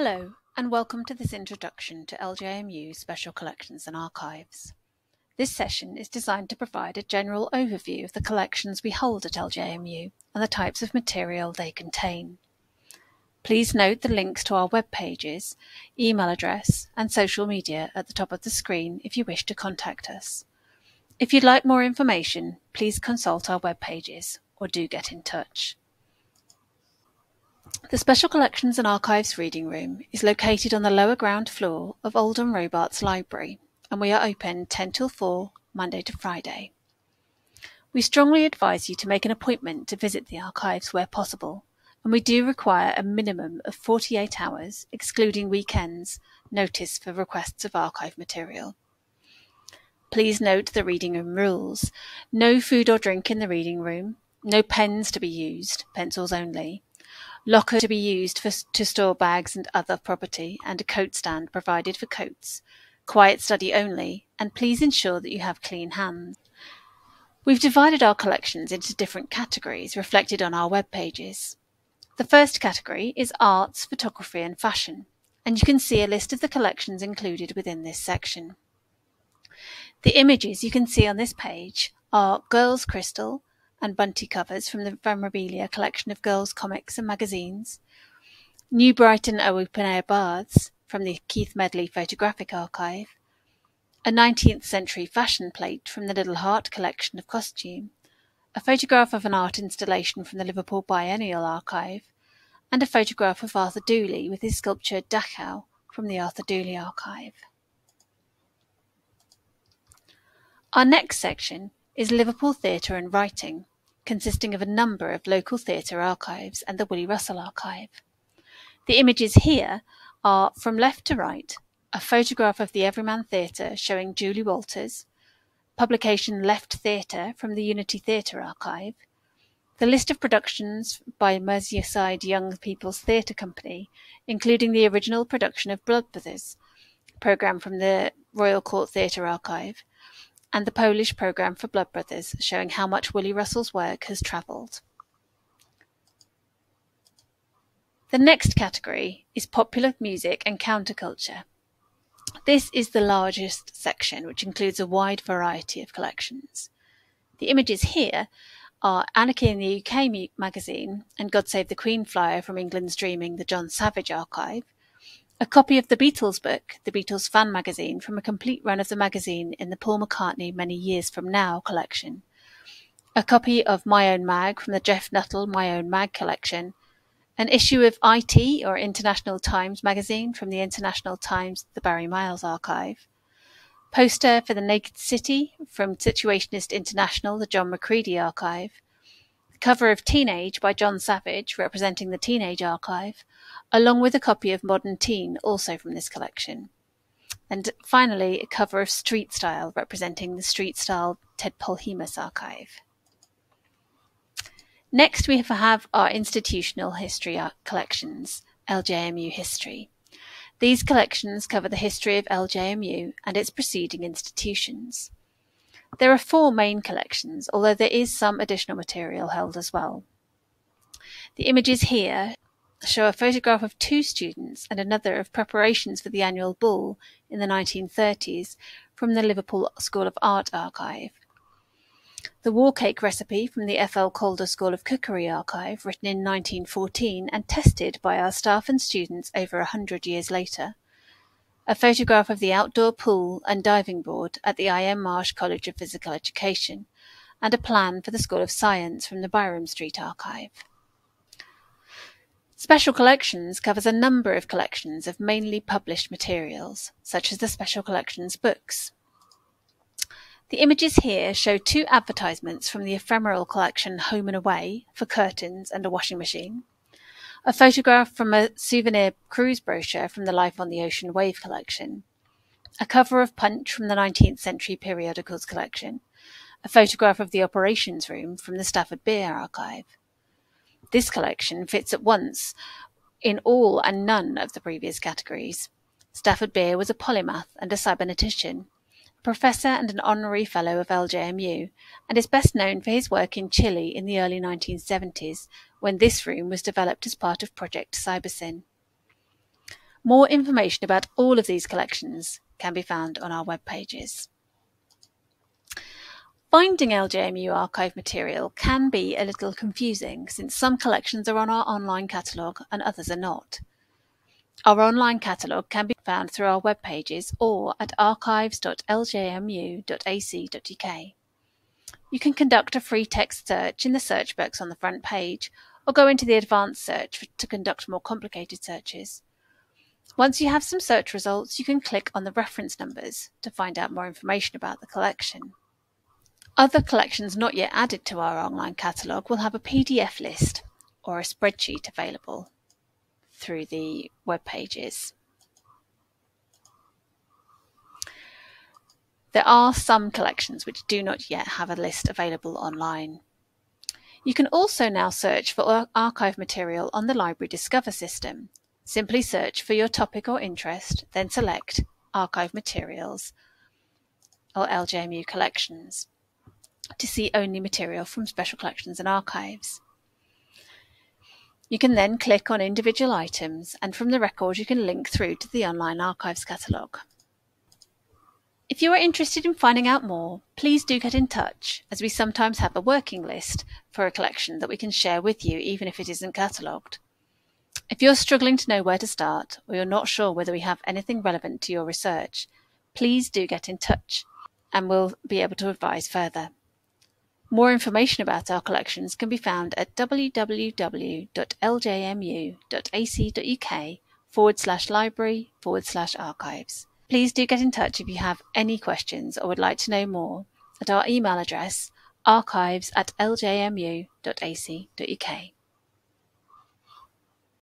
Hello, and welcome to this introduction to LJMU Special Collections and Archives. This session is designed to provide a general overview of the collections we hold at LJMU and the types of material they contain. Please note the links to our web pages, email address, and social media at the top of the screen if you wish to contact us. If you'd like more information, please consult our web pages or do get in touch. The Special Collections and Archives Reading Room is located on the lower ground floor of Aldham Robarts Library, and we are open 10 till 4, Monday to Friday. We strongly advise you to make an appointment to visit the archives where possible, and we do require a minimum of 48 hours, excluding weekends, notice for requests of archive material. Please note the reading room rules. No food or drink in the reading room, no pens to be used, pencils only, locker to be used for, to store bags and other property, and a coat stand provided for coats. Quiet study only, and please ensure that you have clean hands. We've divided our collections into different categories reflected on our web pages. The first category is arts, photography, and fashion, and you can see a list of the collections included within this section. The images you can see on this page are Girls Crystal, and Bunty covers from the Memorabilia collection of girls' comics and magazines, New Brighton Open Air Baths from the Keith Medley Photographic Archive, a 19th century fashion plate from the Little Heart collection of costume, a photograph of an art installation from the Liverpool Biennial Archive, and a photograph of Arthur Dooley with his sculpture Dachau from the Arthur Dooley Archive. Our next section is Liverpool Theatre and Writing, consisting of a number of local theatre archives and the Willy Russell Archive. The images here are from left to right a photograph of the Everyman Theatre showing Julie Walters, publication Left Theatre from the Unity Theatre Archive, the list of productions by Merseyside Young People's Theatre Company, including the original production of Blood Brothers, programme from the Royal Court Theatre Archive, and the Polish programme for Blood Brothers, showing how much Willy Russell's work has travelled. The next category is popular music and counterculture. This is the largest section, which includes a wide variety of collections. The images here are Anarchy in the UK magazine and God Save the Queen flyer from England's Dreaming, the John Savage archive, a copy of the Beatles book, the Beatles fan magazine, from a complete run of the magazine in the Paul McCartney Many Years From Now collection. A copy of My Own Mag from the Jeff Nuttall My Own Mag collection. An issue of IT or International Times magazine from the International Times The Barry Miles archive. Poster for the Naked City from Situationist International The John Macready archive cover of Teenage by John Savage, representing the Teenage Archive, along with a copy of Modern Teen, also from this collection. And finally, a cover of Street Style, representing the Street Style Ted Polhemus Archive. Next, we have our institutional history collections, LJMU History. These collections cover the history of LJMU and its preceding institutions. There are four main collections, although there is some additional material held as well. The images here show a photograph of two students and another of preparations for the annual ball in the 1930s from the Liverpool School of Art archive. The war cake recipe from the F.L. Calder School of Cookery archive, written in 1914 and tested by our staff and students over a hundred years later a photograph of the outdoor pool and diving board at the I.M. Marsh College of Physical Education, and a plan for the School of Science from the Byrom Street Archive. Special Collections covers a number of collections of mainly published materials, such as the Special Collections books. The images here show two advertisements from the ephemeral collection Home and Away for curtains and a washing machine, a photograph from a souvenir cruise brochure from the Life on the Ocean Wave collection, a cover of Punch from the 19th century periodicals collection, a photograph of the operations room from the Stafford Beer archive. This collection fits at once in all and none of the previous categories. Stafford Beer was a polymath and a cybernetician, professor and an honorary fellow of LJMU, and is best known for his work in Chile in the early 1970s when this room was developed as part of Project Cybersyn. More information about all of these collections can be found on our web pages. Finding LJMU archive material can be a little confusing since some collections are on our online catalogue and others are not. Our online catalogue can be found through our web pages or at archives.ljmu.ac.uk. You can conduct a free text search in the search box on the front page or go into the advanced search to conduct more complicated searches. Once you have some search results, you can click on the reference numbers to find out more information about the collection. Other collections not yet added to our online catalogue will have a PDF list or a spreadsheet available through the web pages. There are some collections which do not yet have a list available online. You can also now search for archive material on the Library Discover system. Simply search for your topic or interest, then select Archive Materials or LJMU Collections to see only material from Special Collections and Archives. You can then click on individual items and from the record you can link through to the online archives catalogue. If you are interested in finding out more, please do get in touch as we sometimes have a working list for a collection that we can share with you even if it isn't catalogued. If you're struggling to know where to start or you're not sure whether we have anything relevant to your research, please do get in touch and we'll be able to advise further. More information about our collections can be found at www.ljmu.ac.uk forward slash library forward slash archives. Please do get in touch if you have any questions or would like to know more at our email address archives at ljmu.ac.uk.